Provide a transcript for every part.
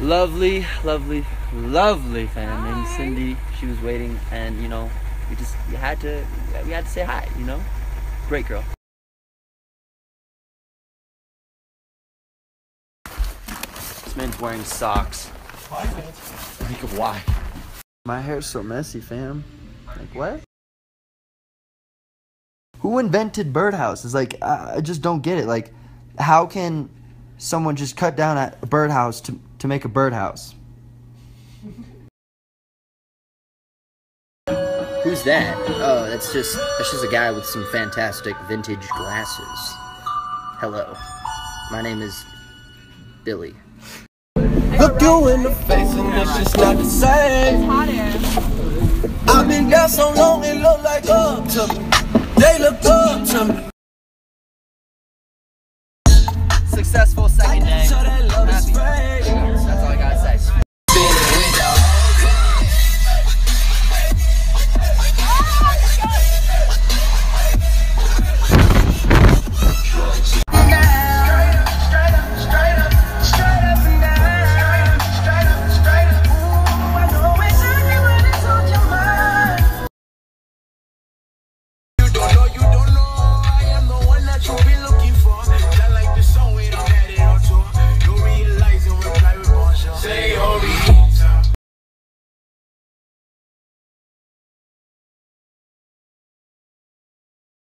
lovely, lovely, lovely fan named Cindy. She was waiting, and you know, we just we had to we had to say hi. You know, great girl. This man's wearing socks. Why? Think of why. My hair's so messy, fam. Like what? Who invented birdhouses? Like I I just don't get it. Like, how can someone just cut down a birdhouse to to make a birdhouse? Who's that? Oh, that's just that's just a guy with some fantastic vintage glasses. Hello, my name is Billy. Look you in the face and it's just not the same. I've been down so long it look like up to me. They look up to me. Successful second day.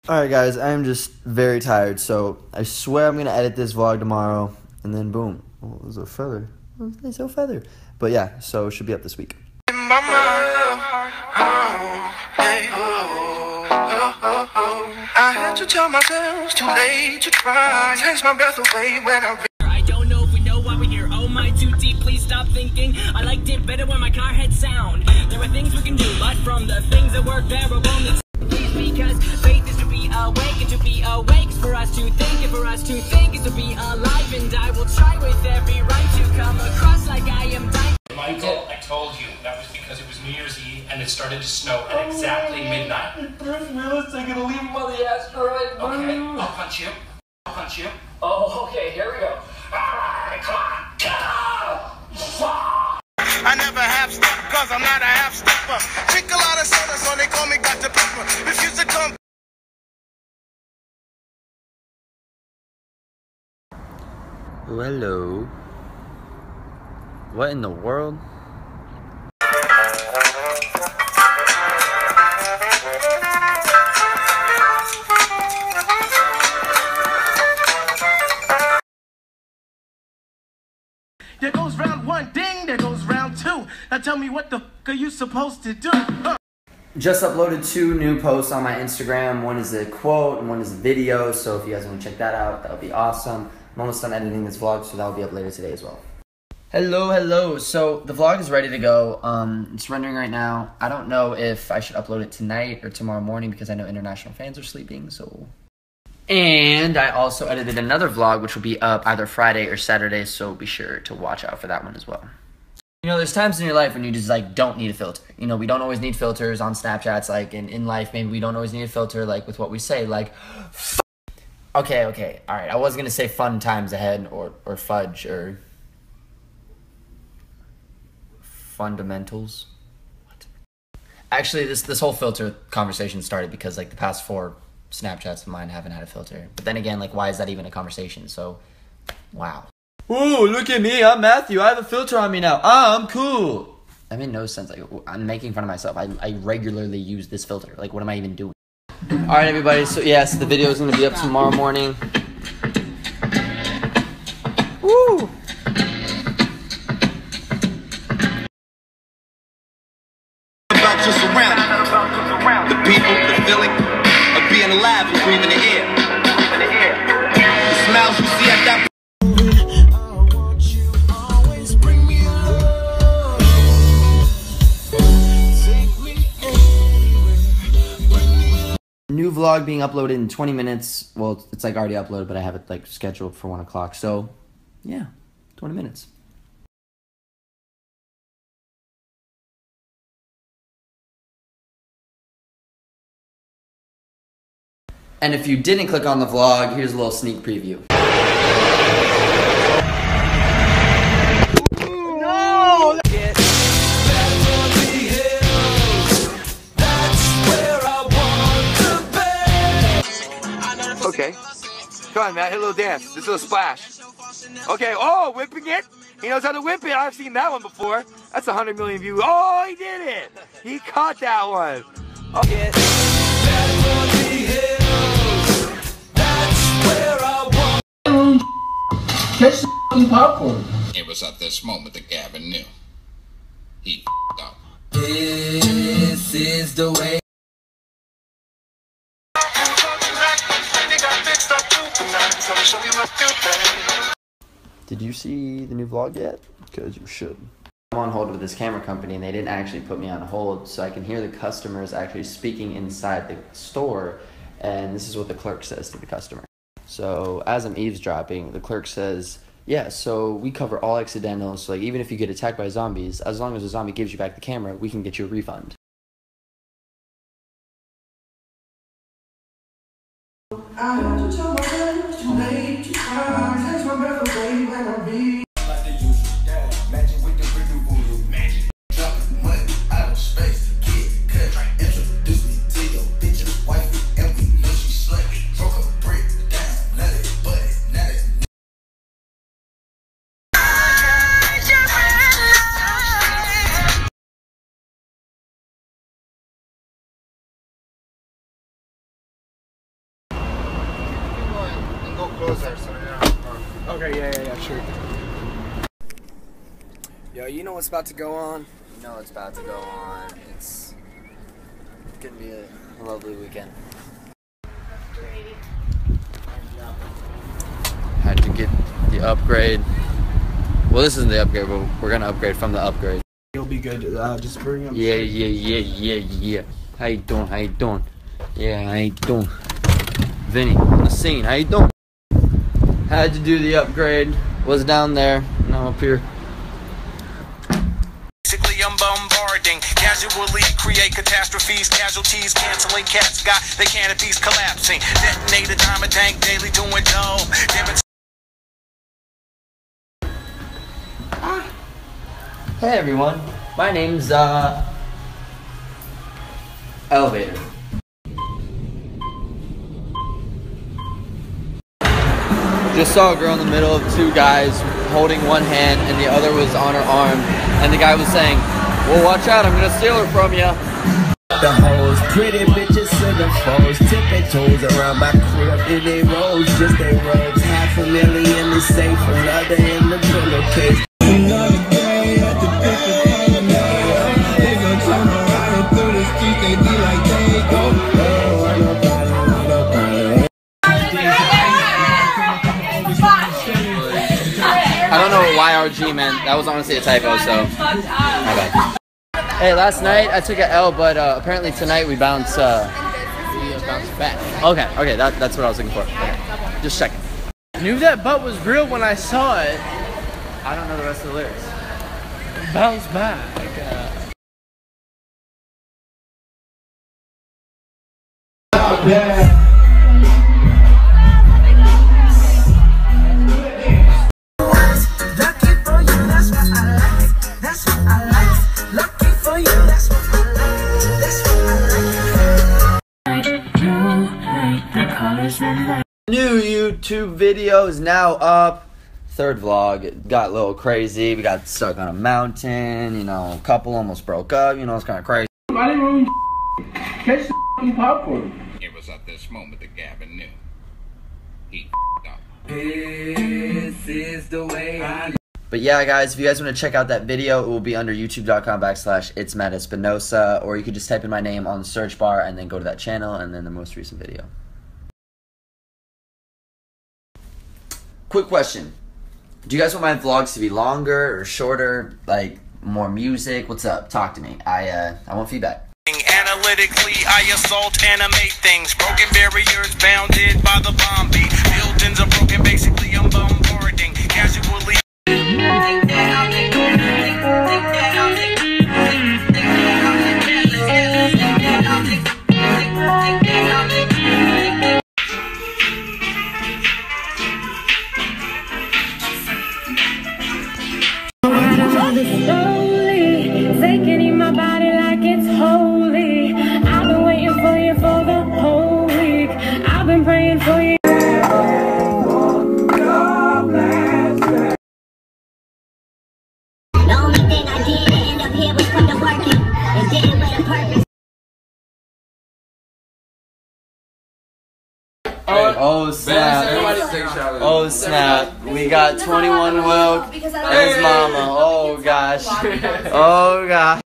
Alright, guys, I'm just very tired, so I swear I'm gonna edit this vlog tomorrow, and then boom. Oh, there's a feather. Oh, there's a feather. But yeah, so it should be up this week. In my mind, hey. I had to tell myself it's too late to try. Takes my breath away when I I don't know if we know why we're here. Oh my, too. Please stop thinking. I liked it better when my car had sound. There are things we can do, but from the things that were bearable, please because awake and to be awake is for us to think and for us to think is to be alive and I will try with every rhyme to come across like I am dying. Michael, I told you that was because it was New Year's Eve and it started to snow at exactly oh, midnight. Bruce Willis, I'm gonna leave him on the asteroid. Okay, I'll punch you. I'll punch you. Oh, okay, here we go. Alright, come on, get! I never half step cause I'm not a half stepper. Drink a lot of soda, so they call me Dr. Pepper. Oh, hello. What in the world? There goes round one, ding, there goes round two. Now tell me what the f are you supposed to do? Huh? Just uploaded two new posts on my Instagram. One is a quote and one is a video. So if you guys want to check that out, that would be awesome. I'm almost done editing this vlog, so that will be up later today as well. Hello, hello. So the vlog is ready to go. Um, it's rendering right now. I don't know if I should upload it tonight or tomorrow morning because I know international fans are sleeping. So, and I also edited another vlog which will be up either Friday or Saturday. So be sure to watch out for that one as well. You know, there's times in your life when you just like don't need a filter. You know, we don't always need filters on Snapchats. Like in, in life, maybe we don't always need a filter. Like with what we say, like. Okay, okay, all right. I was gonna say fun times ahead or or fudge or fundamentals. What? Actually, this this whole filter conversation started because like the past four Snapchats of mine haven't had a filter. But then again, like why is that even a conversation? So, wow. Ooh, look at me. I'm Matthew. I have a filter on me now. Ah, I'm cool. That made no sense. Like, I'm making fun of myself. I, I regularly use this filter. Like, what am I even doing? All right, everybody. So, yes, the video is going to be up tomorrow morning. Woo! The people, the feeling of being alive breathing New vlog being uploaded in 20 minutes. Well, it's like already uploaded, but I have it like scheduled for 1 o'clock. So, yeah, 20 minutes. And if you didn't click on the vlog, here's a little sneak preview. Hit a little dance. This little splash. Okay. Oh, whipping it. He knows how to whip it. I've seen that one before. That's 100 million views. Oh, he did it. He caught that one. Okay. It was at this moment that Gavin knew. He f***ed up. Did you see the new vlog yet? Because you should. I'm on hold with this camera company and they didn't actually put me on hold so I can hear the customers actually speaking inside the store and this is what the clerk says to the customer. So as I'm eavesdropping, the clerk says, yeah, so we cover all accidentals. So like even if you get attacked by zombies, as long as the zombie gives you back the camera, we can get you a refund. Okay, yeah, yeah, yeah, sure. Yo, you know what's about to go on? You know it's about to go on. It's gonna be a lovely weekend. Had to get the upgrade. Well, this isn't the upgrade, but we're gonna upgrade from the upgrade. You'll be good. Uh, just bring him. Yeah, yeah, yeah, yeah, yeah. How you doing? How you doing? Yeah, how you doing? Vinny, on the scene. How you doing? Had to do the upgrade. Was down there. Now up here. Basically, I'm bombarding, casually create catastrophes, casualties, canceling cats, got the canopies collapsing. Detonate a diamond tank daily, doing dope. Demonstrate Hey everyone, my name's uh Elevator. Just saw a girl in the middle of two guys holding one hand and the other was on her arm, and the guy was saying, "Well, watch out, I'm gonna steal her from you." The hoes, pretty bitches and the foes, tipping toes around my crib in they just they. Half a million is safe, another in the pillowcase. YRG meant. That was honestly a typo, so. Hey, last night I took an L, but uh, apparently tonight we bounce. Uh, we bounce back. Okay, okay, that, that's what I was looking for. Okay. Just checking. Knew that butt was real when I saw it. I don't know the rest of the lyrics. Bounce back. Uh, video is now up. Third vlog it got a little crazy. We got stuck on a mountain. You know, a couple almost broke up. You know, it's kind of crazy. I didn't ruin Catch the popcorn. It was at this moment that Gavin knew. He up. This is the way I But yeah, guys, if you guys want to check out that video, it will be under youtube.com backslash it's Matt Espinosa, or you could just type in my name on the search bar and then go to that channel and then the most recent video. Quick question. Do you guys want my vlogs to be longer or shorter? Like more music? What's up? Talk to me. I uh I want feedback. Analytically, I assault, animate things. Broken barriers bounded by the bomb Oh, oh, snap. Oh snap. We got 21 Woke as mama. Oh gosh. Oh gosh.